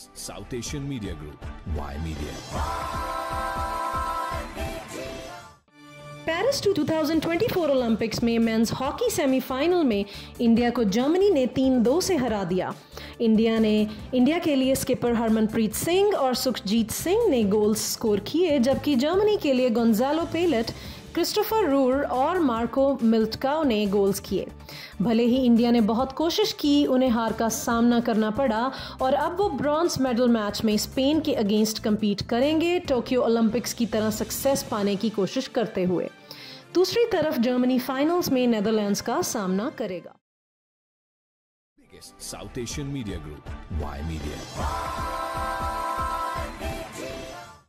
biggest South Asian media group, Y Media. Paris 2024 Olympics में men's hockey semifinal में India को Germany ने तीन दो से हरा दिया इंडिया ने इंडिया के लिए स्किपर हरमनप्रीत सिंह और सुखजीत सिंह ने गोल्स स्कोर किए जबकि जर्मनी के लिए गोंजालो पेलेट क्रिस्टोफर रूर और मार्को मिल्टकाओ ने गोल्स किए। भले ही इंडिया ने बहुत कोशिश की उन्हें हार का सामना करना पड़ा और अब वो ब्रॉन्ज मेडल मैच में स्पेन के अगेंस्ट कम्पीट करेंगे टोक्यो ओलंपिक्स की तरह सक्सेस पाने की कोशिश करते हुए। दूसरी तरफ़ जर्मनी फाइनल्स में नेदरलैंड्स का सामना करेगा। South Asian media group, Y Media.